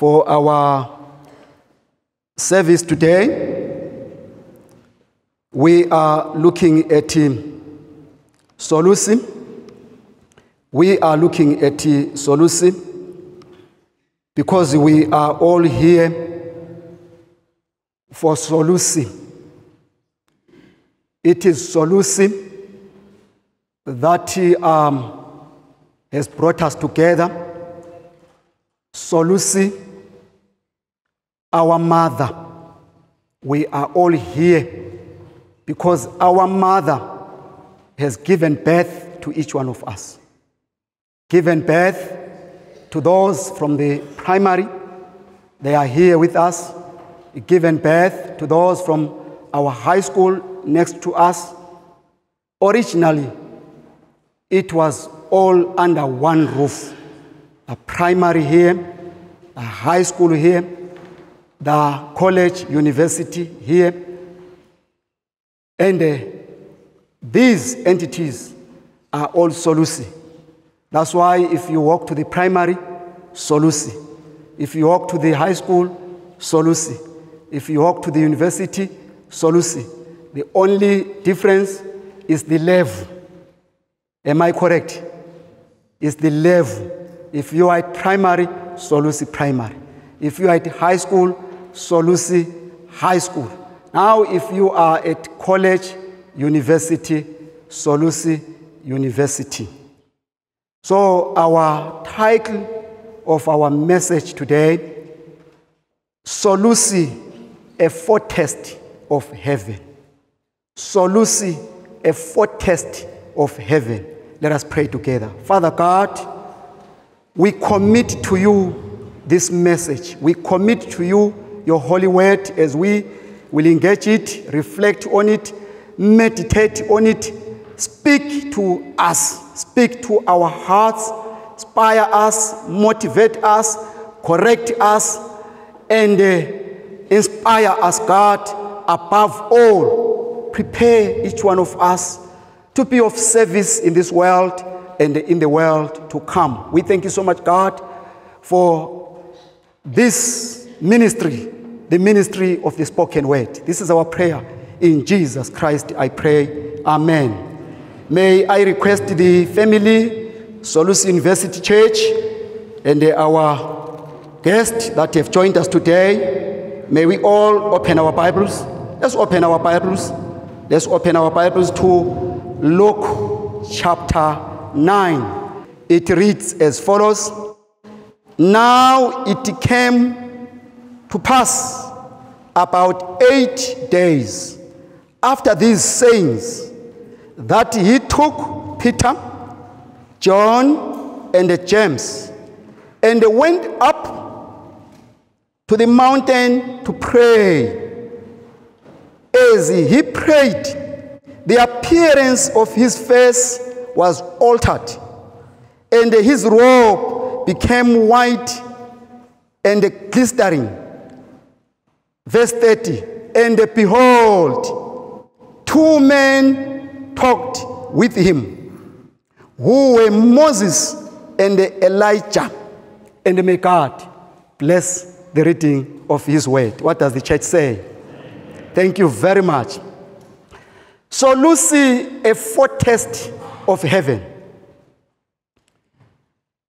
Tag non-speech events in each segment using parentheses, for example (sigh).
for our service today. We are looking at Solusi. We are looking at Solusi because we are all here for Solusi. It is Solusi that um, has brought us together. Solusi, our mother. We are all here because our mother has given birth to each one of us. Given birth to those from the primary, they are here with us. Given birth to those from our high school next to us. Originally, it was all under one roof a primary here, a high school here, the college, university here. And uh, these entities are all Solusi. That's why if you walk to the primary, Solusi. If you walk to the high school, Solusi. If you walk to the university, Solusi. The only difference is the level. Am I correct? Is the level. If you are at primary, Solusi primary. If you are at high school, Solusi high school. Now, if you are at college, university, Solusi university. So, our title of our message today Solusi, a foretaste of heaven. Solusi, a foretaste of heaven. Let us pray together. Father God, we commit to you this message. We commit to you your holy word as we will engage it, reflect on it, meditate on it, speak to us, speak to our hearts, inspire us, motivate us, correct us, and uh, inspire us, God, above all. Prepare each one of us to be of service in this world and in the world to come. We thank you so much, God, for this ministry, the ministry of the spoken word. This is our prayer. In Jesus Christ, I pray. Amen. May I request the family, Solusi University Church, and our guests that have joined us today, may we all open our Bibles. Let's open our Bibles. Let's open our Bibles to Luke chapter 9. It reads as follows Now it came to pass about eight days after these sayings that he took Peter, John, and James and went up to the mountain to pray. As he prayed, the appearance of his face was altered, and his robe became white and glistering. Verse 30 And behold, two men talked with him, who were Moses and Elijah. And may God bless the reading of his word. What does the church say? Thank you very much. So, Solusi, a foretaste of heaven.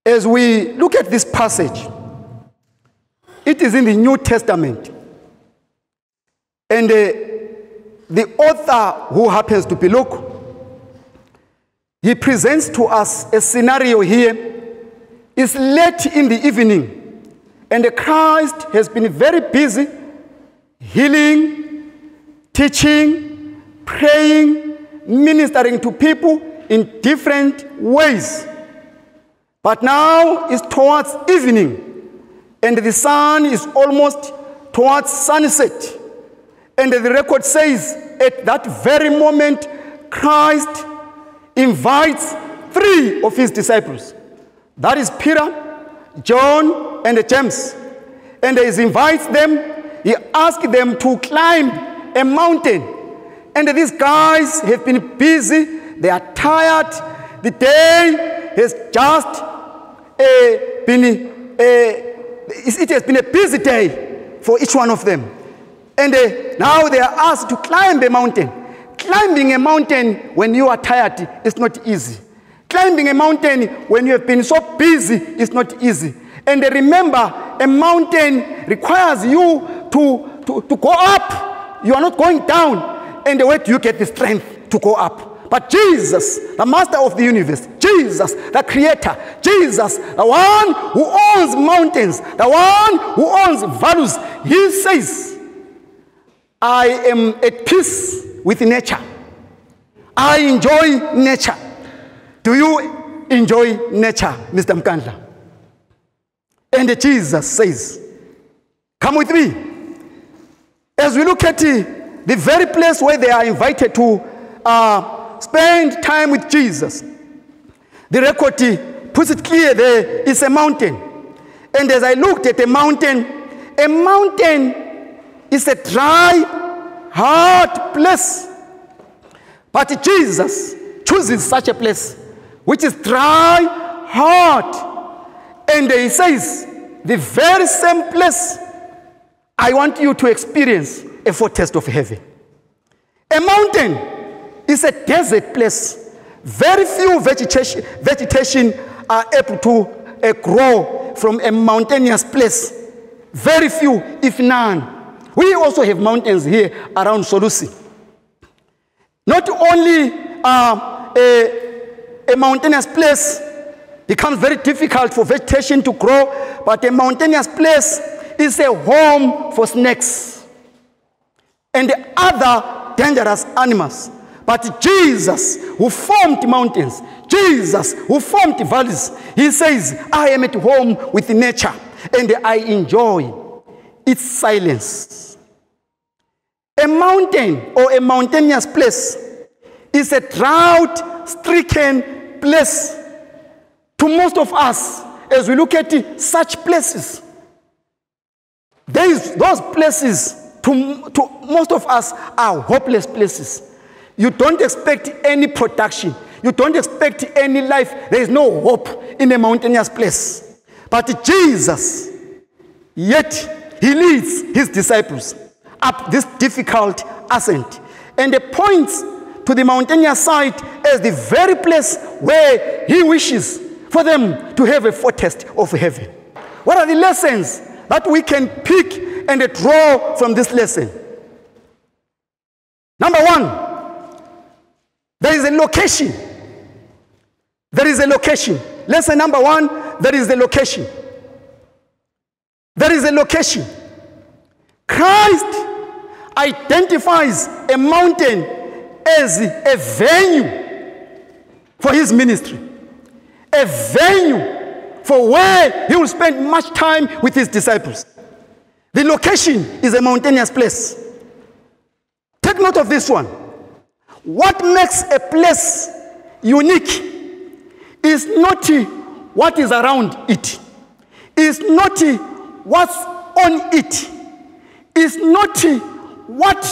As we look at this passage, it is in the New Testament. And uh, the author, who happens to be Luke, he presents to us a scenario here. It's late in the evening, and Christ has been very busy healing, teaching, praying, ministering to people in different ways. But now it's towards evening, and the sun is almost towards sunset. And the record says at that very moment, Christ invites three of his disciples. That is Peter, John, and James. And he invites them, he asks them to climb a mountain. And these guys have been busy they are tired. The day has just uh, been, uh, it has been a busy day for each one of them. And uh, now they are asked to climb a mountain. Climbing a mountain when you are tired is not easy. Climbing a mountain when you have been so busy is not easy. And uh, remember, a mountain requires you to, to, to go up. You are not going down. And where do you get the strength to go up? But Jesus, the master of the universe, Jesus, the creator, Jesus, the one who owns mountains, the one who owns values, he says, I am at peace with nature. I enjoy nature. Do you enjoy nature, Mr. Mkandla? And Jesus says, Come with me. As we look at the very place where they are invited to uh, spend time with Jesus. The record puts it clear there is a mountain. And as I looked at a mountain, a mountain is a dry, hard place. But Jesus chooses such a place which is dry, hard. And he says, the very same place I want you to experience a foretaste of heaven. A mountain is a desert place. Very few vegetation, vegetation are able to uh, grow from a mountainous place. Very few, if none. We also have mountains here around Solusi. Not only uh, a, a mountainous place becomes very difficult for vegetation to grow, but a mountainous place is a home for snakes and other dangerous animals. But Jesus, who formed mountains, Jesus, who formed valleys, he says, I am at home with nature and I enjoy its silence. A mountain or a mountainous place is a drought stricken place to most of us as we look at such places. those places to, to most of us are hopeless places. You don't expect any production. You don't expect any life. There is no hope in a mountainous place. But Jesus, yet he leads his disciples up this difficult ascent. And points to the mountainous side as the very place where he wishes for them to have a foretaste of heaven. What are the lessons that we can pick and draw from this lesson? Number one, there is a location. There is a location. Lesson number one, there is a location. There is a location. Christ identifies a mountain as a venue for his ministry, a venue for where he will spend much time with his disciples. The location is a mountainous place. Take note of this one. What makes a place unique is not what is around it, is not what's on it, is not what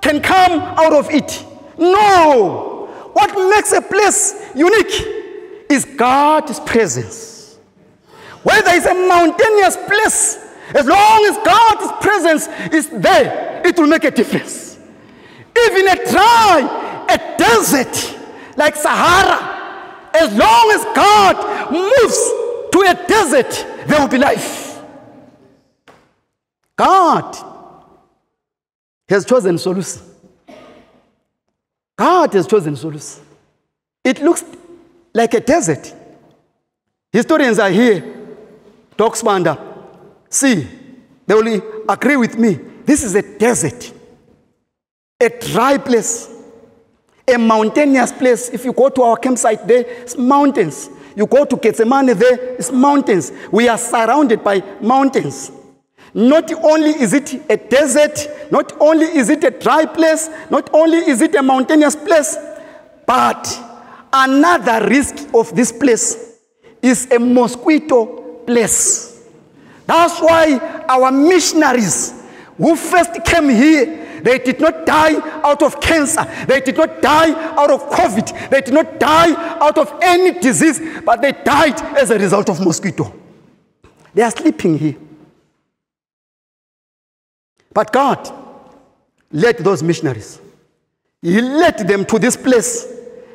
can come out of it. No! What makes a place unique is God's presence. Whether it's a mountainous place, as long as God's presence is there, it will make a difference. Even a dry, a desert like Sahara, as long as God moves to a desert, there will be life. God has chosen Solusi. God has chosen Solusi. It looks like a desert. Historians are here, Doxbander. See, they will agree with me. This is a desert a dry place, a mountainous place. If you go to our campsite there, it's mountains. You go to Gethsemane there, it's mountains. We are surrounded by mountains. Not only is it a desert, not only is it a dry place, not only is it a mountainous place, but another risk of this place is a mosquito place. That's why our missionaries who first came here they did not die out of cancer. They did not die out of COVID. They did not die out of any disease, but they died as a result of mosquito. They are sleeping here. But God led those missionaries. He led them to this place.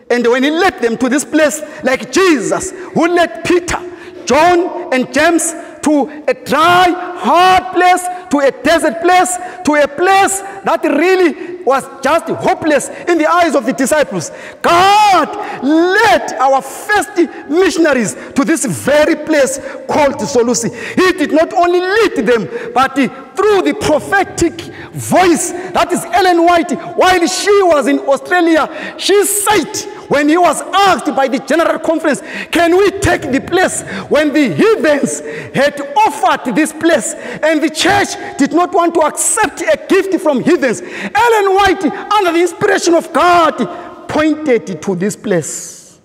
And when he led them to this place, like Jesus, who led Peter, John, and James to a dry, hard place, to a desert place, to a place that really was just hopeless in the eyes of the disciples. God led our first missionaries to this very place called Solusi. He did not only lead them, but he, through the prophetic voice, that is Ellen White, while she was in Australia, she said, when he was asked by the General Conference, can we take the place when the heathens had offered this place and the church did not want to accept a gift from heathens? Ellen White, under the inspiration of God, pointed to this place.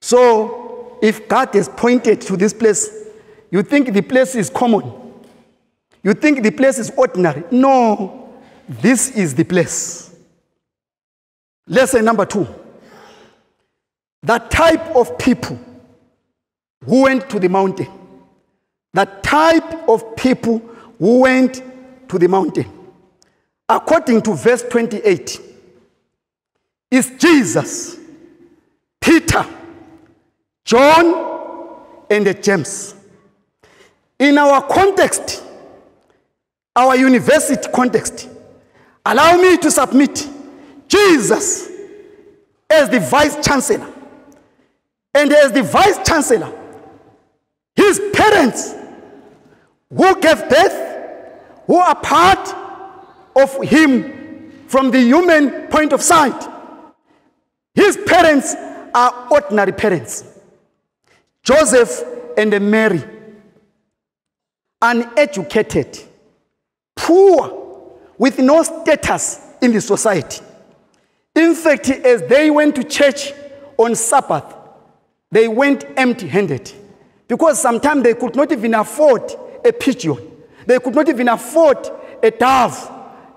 So, if God has pointed to this place, you think the place is common. You think the place is ordinary. No, this is the place. Lesson number two the type of people who went to the mountain. The type of people who went to the mountain. According to verse 28, is Jesus, Peter, John, and James. In our context, our university context, allow me to submit Jesus as the vice chancellor. And as the vice chancellor, his parents who gave birth, who are part of him from the human point of sight, his parents are ordinary parents. Joseph and Mary, uneducated, poor, with no status in the society. In fact, as they went to church on Sabbath, they went empty handed because sometimes they could not even afford a pigeon, they could not even afford a dove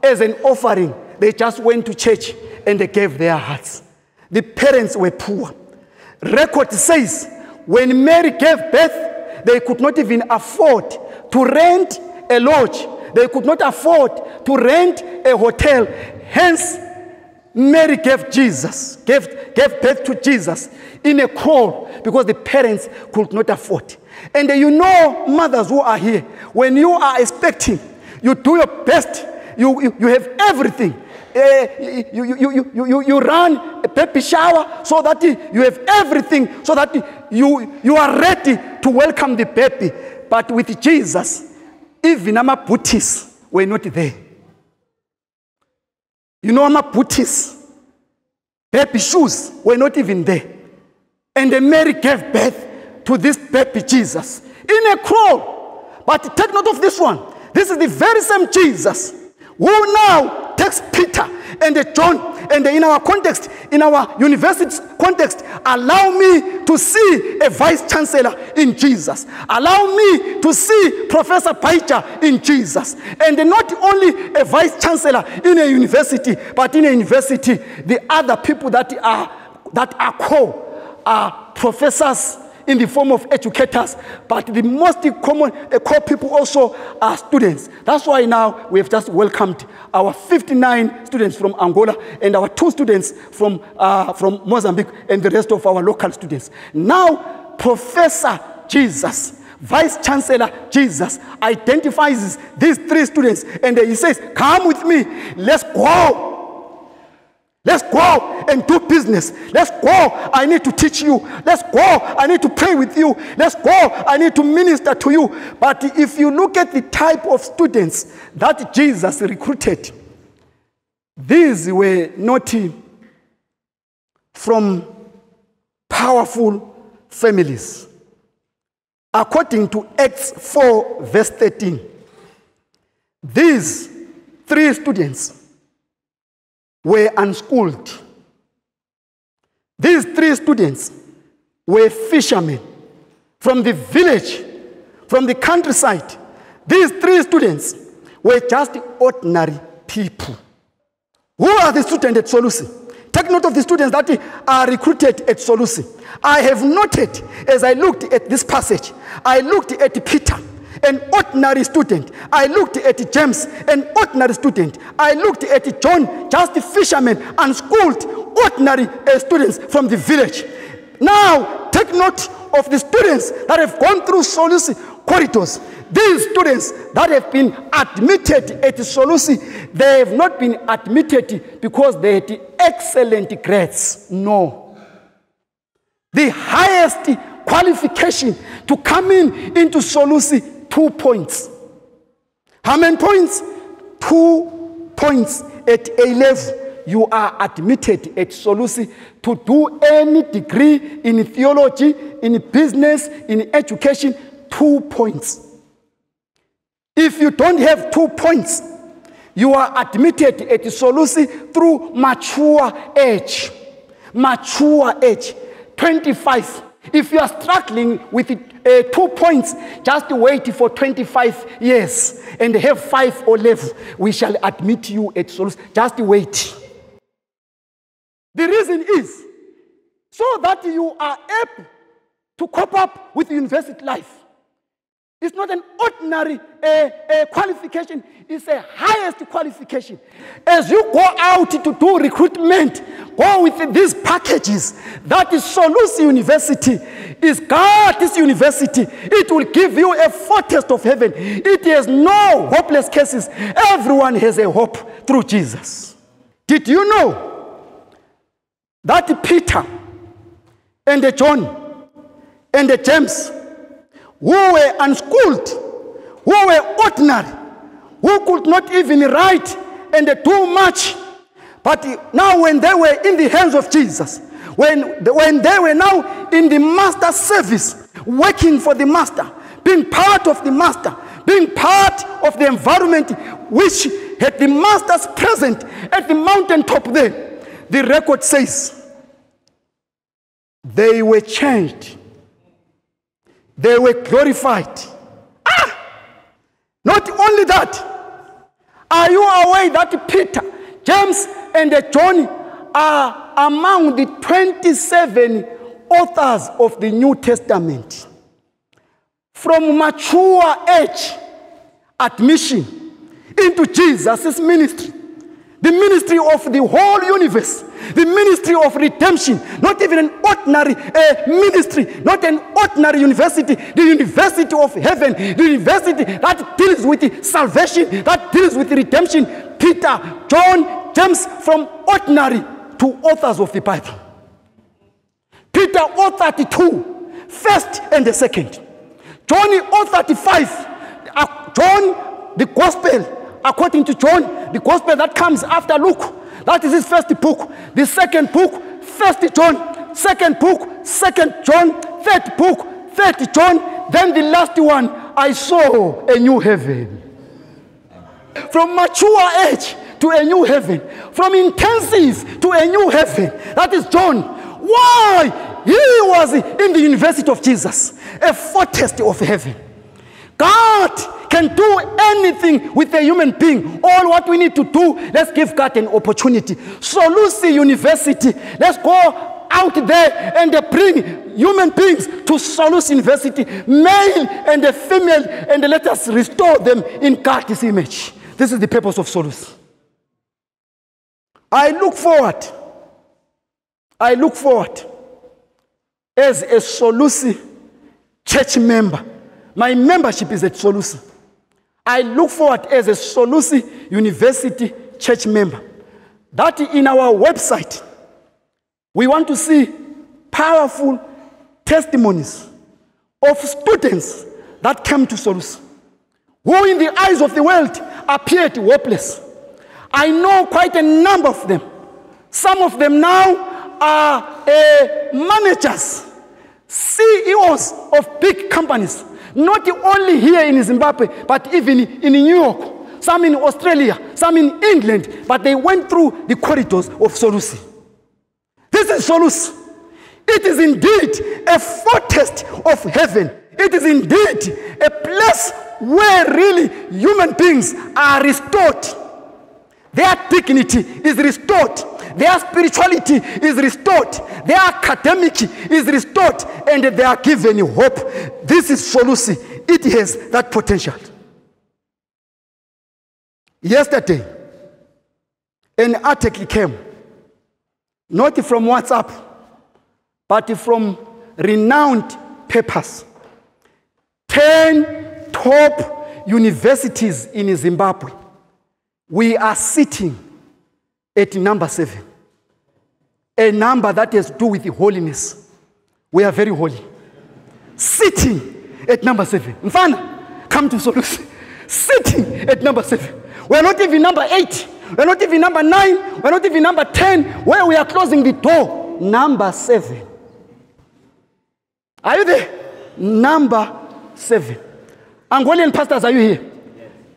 as an offering. They just went to church and they gave their hearts. The parents were poor. Record says when Mary gave birth, they could not even afford to rent a lodge. They could not afford to rent a hotel. Hence, Mary gave Jesus, gave, gave birth to Jesus in a kraal because the parents could not afford. And you know, mothers who are here, when you are expecting, you do your best, you, you, you have everything. Uh, you, you, you, you, you run a baby shower so that you have everything, so that you, you are ready to welcome the baby. But with Jesus, even booties were not there. You know, booties, baby shoes were not even there. And Mary gave birth to this baby Jesus in a kraal. But take note of this one. This is the very same Jesus who now takes Peter and John and in our context, in our university context, allow me to see a vice chancellor in Jesus. Allow me to see Professor Paija in Jesus. And not only a vice chancellor in a university, but in a university, the other people that are that are co are professors in the form of educators, but the most common uh, core people also are students. That's why now we have just welcomed our 59 students from Angola and our two students from, uh, from Mozambique and the rest of our local students. Now, Professor Jesus, Vice Chancellor Jesus identifies these three students and he says, Come with me, let's go Let's go and do business. Let's go. I need to teach you. Let's go. I need to pray with you. Let's go. I need to minister to you. But if you look at the type of students that Jesus recruited, these were not from powerful families. According to Acts 4, verse 13, these three students were unschooled. These three students were fishermen from the village, from the countryside. These three students were just ordinary people. Who are the students at Solusi? Take note of the students that are recruited at Solusi. I have noted as I looked at this passage, I looked at Peter an ordinary student. I looked at James, an ordinary student. I looked at John, just a fisherman, unschooled, ordinary uh, students from the village. Now, take note of the students that have gone through Solusi corridors. These students that have been admitted at Solusi, they have not been admitted because they had excellent grades. No. The highest qualification to come in into Solusi, two points. How many points? Two points at A level. You are admitted at Solusi to do any degree in theology, in business, in education. Two points. If you don't have two points, you are admitted at Solusi through mature age. Mature age. 25. If you are struggling with uh, two points, just wait for 25 years and have five or less. We shall admit you at Solusi. Just wait. The reason is so that you are able to cope up with university life. It's not an ordinary uh, uh, qualification, it's a highest qualification. As you go out to do recruitment, go with these packages. That is Solusi University, is God's university. It will give you a foretaste of heaven. It has no hopeless cases. Everyone has a hope through Jesus. Did you know that Peter and John and James who were unschooled, who were ordinary, who could not even write and do much. But now, when they were in the hands of Jesus, when, when they were now in the master's service, working for the master, being part of the master, being part of the environment which had the master's present at the mountaintop there, the record says they were changed they were glorified. Ah! Not only that, are you aware that Peter, James, and John are among the 27 authors of the New Testament? From mature age, admission into Jesus' ministry, the ministry of the whole universe, the ministry of redemption, not even an ordinary uh, ministry, not an ordinary university, the university of heaven, the university that deals with salvation, that deals with redemption. Peter, John, James, from ordinary to authors of the Bible. Peter authored two, first and the second. John authored five. Uh, John, the gospel, according to John, the gospel that comes after Luke that is his first book. The second book, First John. Second book, Second John. Third book, Third John. Then the last one, I saw a new heaven. From mature age to a new heaven. From intensive to a new heaven. That is John. Why? He was in the University of Jesus, a foretaste of heaven. God can do anything with a human being. All what we need to do, let's give God an opportunity. Solusi University, let's go out there and bring human beings to Solusi University, male and female, and let us restore them in God's image. This is the purpose of Solus. I look forward, I look forward as a Solusi church member. My membership is at Solusi. I look forward as a Solusi University church member that in our website we want to see powerful testimonies of students that came to Solusi who in the eyes of the world appeared hopeless. I know quite a number of them. Some of them now are uh, managers, CEOs of big companies not only here in Zimbabwe, but even in New York, some in Australia, some in England, but they went through the corridors of Solusi. This is Solusi. It is indeed a foretaste of heaven. It is indeed a place where really human beings are restored. Their dignity is restored. Their spirituality is restored. Their academic is restored. And they are given hope. This is Solusi. it has that potential. Yesterday, an article came, not from WhatsApp, but from renowned papers. 10 top universities in Zimbabwe. We are sitting at number seven, a number that has to do with the holiness. We are very holy. Sitting at number seven. Mfana, come to Solusi. Sitting at number seven. We are not even number eight. We are not even number nine. We are not even number 10, where we are closing the door. Number seven. Are you there? Number seven. Angolan pastors, are you here?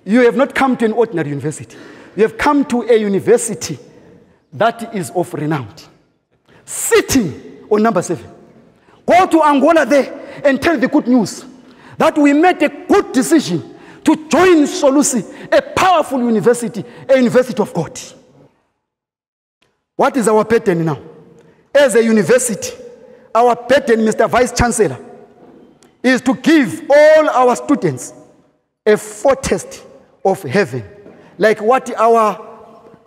You have not come to an ordinary university. You have come to a university that is of renown. Sitting on number seven. Go to Angola there and tell the good news that we made a good decision to join Solusi, a powerful university, a university of God. What is our pattern now? As a university, our pattern, Mr. Vice Chancellor, is to give all our students a foretaste of heaven, like what our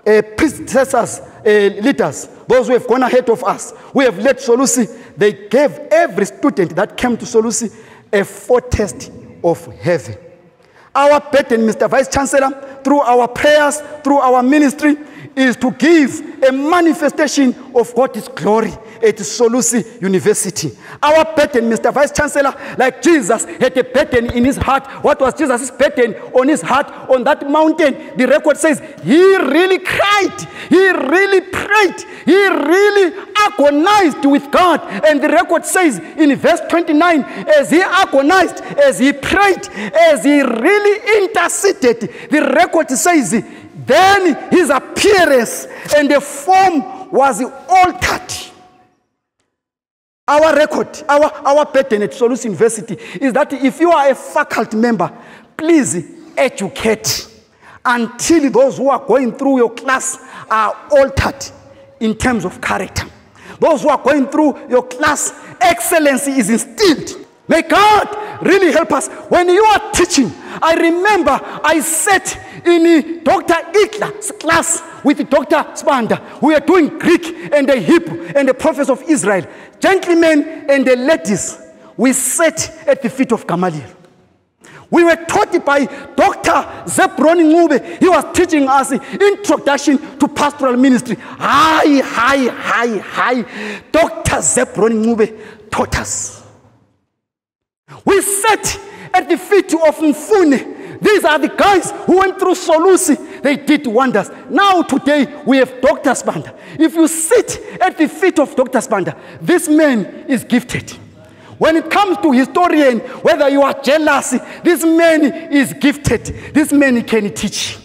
uh, predecessors, uh, leaders, those who have gone ahead of us, who have led Solusi, they gave every student that came to Solusi a foretaste of heaven. Our pattern, Mr. Vice Chancellor, through our prayers, through our ministry, is to give a manifestation of God's glory at Solusi University. Our pattern, Mr. Vice Chancellor, like Jesus had a pattern in his heart. What was Jesus' pattern on his heart on that mountain? The record says he really cried, he really prayed, he really agonized with God. And the record says in verse 29 as he agonized, as he prayed, as he really interceded, the record says then his appearance and the form was altered. Our record, our, our pattern at Solusi University is that if you are a faculty member, please educate until those who are going through your class are altered in terms of character. Those who are going through your class, excellency is instilled. May God really help us. When you are teaching, I remember I sat in Dr. Hitler's class with Dr. Spanda. We were doing Greek and the Hebrew and the prophets of Israel. Gentlemen and the ladies, we sat at the feet of Gamaliel. We were taught by Dr. Zebron Ngube. He was teaching us introduction to pastoral ministry. Hi, hi, hi, hi. Dr. Zebron Ngube taught us. We sat at the feet of Mfune. These are the guys who went through Solusi. They did wonders. Now, today, we have Dr. Spanda. If you sit at the feet of Dr. Spanda, this man is gifted. When it comes to historian, whether you are jealous, this man is gifted. This man can teach.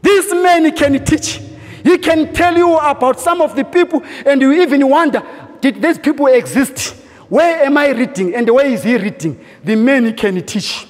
This man can teach. He can tell you about some of the people, and you even wonder, did these people exist? Where am I reading and where is he reading? The man can teach.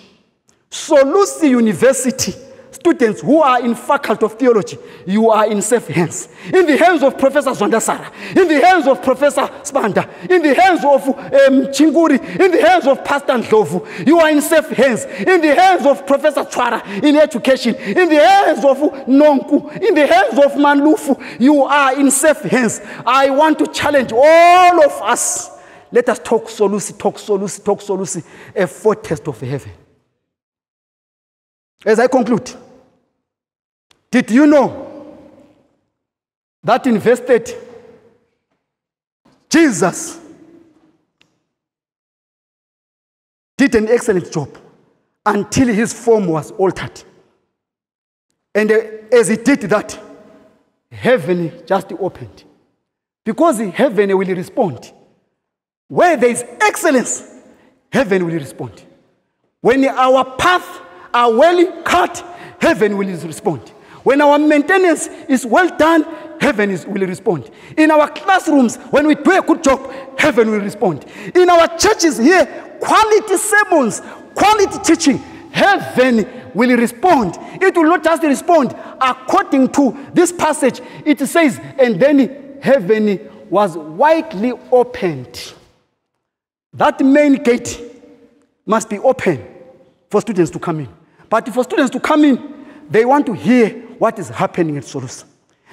Solusi University, students who are in faculty of theology, you are in safe hands. In the hands of Professor Zondasara, in the hands of Professor Spanda, in the hands of um, Chinguri, in the hands of Pastor Ndlovu, you are in safe hands. In the hands of Professor Chwara in education, in the hands of Nonku, in the hands of Manlufu, you are in safe hands. I want to challenge all of us let us talk solusi, talk solusi, talk solusi, a foretaste of heaven. As I conclude, did you know that invested Jesus did an excellent job until his form was altered. And uh, as he did that, heaven just opened. Because heaven will respond. Where there is excellence, heaven will respond. When our path are well cut, heaven will respond. When our maintenance is well done, heaven is, will respond. In our classrooms, when we do a good job, heaven will respond. In our churches here, quality sermons, quality teaching, heaven will respond. It will not just respond according to this passage. It says, and then heaven was widely opened. That main gate must be open for students to come in. But for students to come in, they want to hear what is happening at Solus,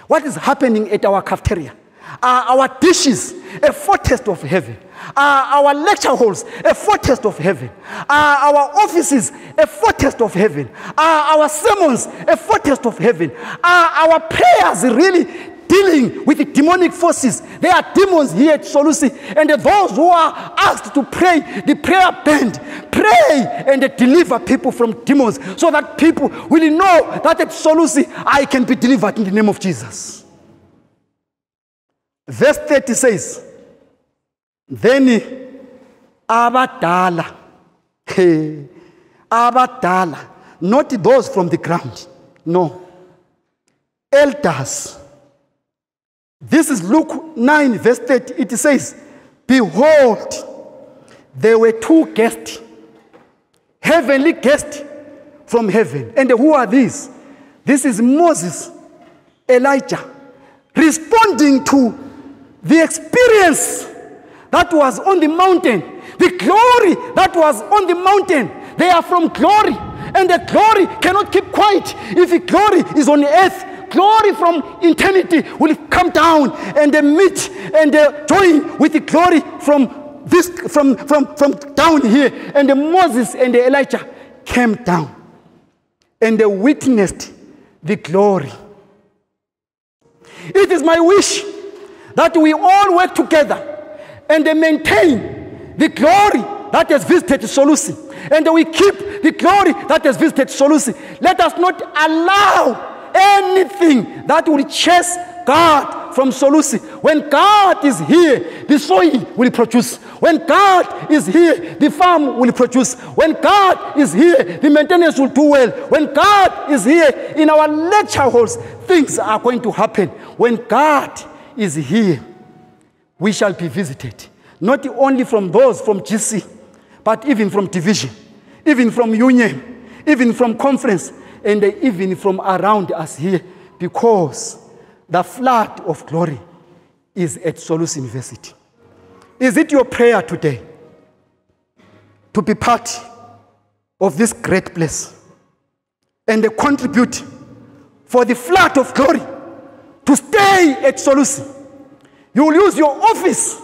what is happening at our cafeteria. Are our dishes a foretaste of heaven? Are our lecture halls a foretaste of heaven? Are our offices a foretaste of heaven? Are our sermons a foretaste of heaven? Are our prayers really dealing with the demonic forces. There are demons here at Solusi, and those who are asked to pray, the prayer band, pray and deliver people from demons so that people will know that at Solusi I can be delivered in the name of Jesus. Verse 30 says, Then abadala, (laughs) abadala, not those from the ground, no, elders this is Luke 9, verse 30. It says, Behold, there were two guests, heavenly guests from heaven. And who are these? This is Moses, Elijah, responding to the experience that was on the mountain, the glory that was on the mountain. They are from glory, and the glory cannot keep quiet. If the glory is on earth, glory from eternity will come down and they meet and they join with the glory from this from from from down here and the moses and the elijah came down and they witnessed the glory it is my wish that we all work together and maintain the glory that has visited Solusi. And we keep the glory that has visited Solusi. Let us not allow anything that will chase God from Solusi. When God is here, the soil will produce. When God is here, the farm will produce. When God is here, the maintenance will do well. When God is here, in our lecture halls, things are going to happen. When God is here, we shall be visited. Not only from those from GC, but even from division, even from union, even from conference, and even from around us here because the flood of glory is at Solusi University. Is it your prayer today to be part of this great place and contribute for the flood of glory to stay at Solusi? You will use your office,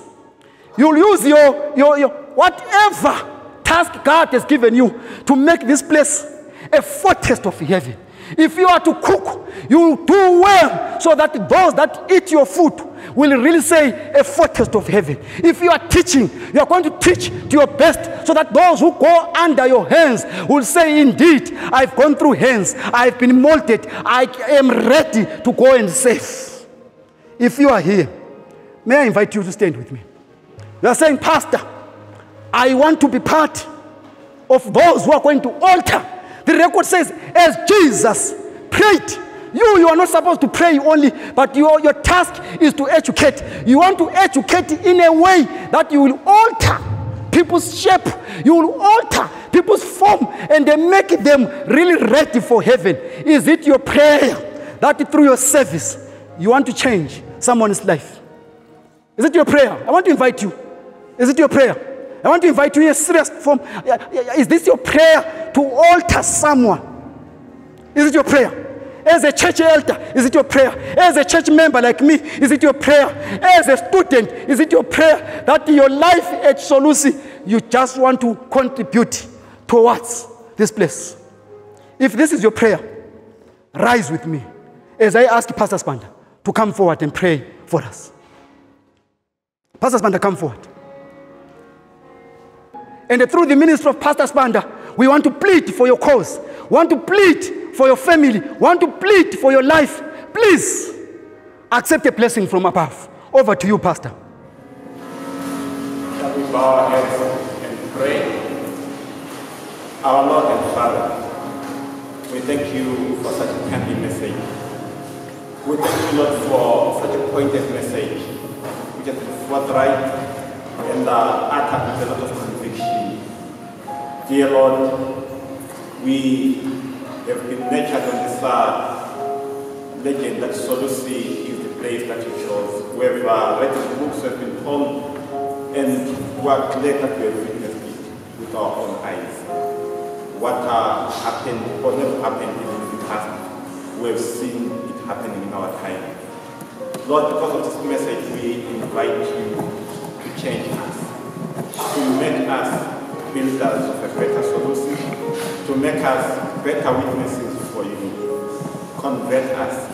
you will use your, your, your whatever task God has given you to make this place a foretaste of heaven. If you are to cook, you do well so that those that eat your food will really say a foretaste of heaven. If you are teaching, you are going to teach to your best so that those who go under your hands will say, Indeed, I've gone through hands, I've been molded, I am ready to go and save. If you are here, may I invite you to stand with me? You are saying, Pastor, I want to be part of those who are going to alter the record says, as Jesus prayed, you, you are not supposed to pray only, but your, your task is to educate. You want to educate in a way that you will alter people's shape, you will alter people's form, and then make them really ready for heaven. Is it your prayer that through your service you want to change someone's life? Is it your prayer? I want to invite you. Is it your prayer? I want to invite you in a serious form. Is this your prayer to alter someone? Is it your prayer? As a church elder, is it your prayer? As a church member like me, is it your prayer? As a student, is it your prayer that your life at Solusi, you just want to contribute towards this place? If this is your prayer, rise with me as I ask Pastor Spanda to come forward and pray for us. Pastor Spanda, come forward. And through the ministry of Pastor Spanda, we want to plead for your cause, want to plead for your family, want to plead for your life. Please accept a blessing from above. Over to you, Pastor. Shall we bow our heads and pray? Our Lord and Father, we thank you for such a kindly message. We thank you, Lord, for such a pointed message, which is forthright and uh, uttered with a lot of Dear Lord, we have been nurtured on this uh, legend that Solusi is the place that you chose. We have uh, the books, have been told, and we are that we have witnessed it. With our own eyes. What uh, happened or never happened in the past, we have seen it happening in our time. Lord, because of this message, we invite you to change to make us builders of a better Solusi, to make us better witnesses for you. Convert us.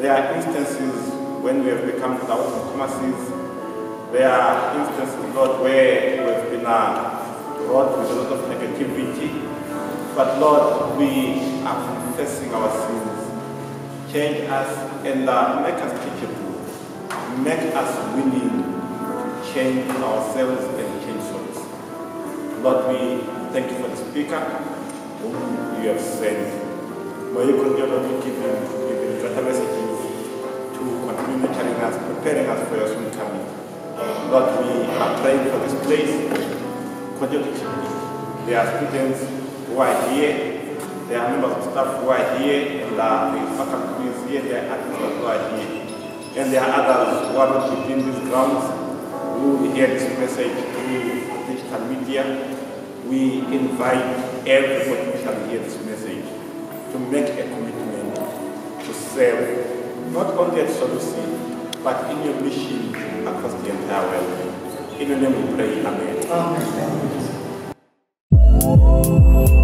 There are instances when we have become doubts and Thomases. There are instances, Lord, where we have been uh, with a lot of negativity. But Lord, we are confessing our sins. Change us and uh, make us teachable. Make us willing to change ourselves. Lord, we thank you for the speaker whom you have sent. May you continue to give him, give him better messages to continue nurturing us, preparing us for your soon coming. Lord, we are praying for this place. Continue. There are students who are here. There are members of staff who are here. And uh, who here. There are artists who are here. And there are others who are not within these grounds who hear this message through digital media. We invite everybody who shall hear this message to make a commitment to serve not only at Solusi, but in your mission across the entire world. In the name we pray, Amen. Amen.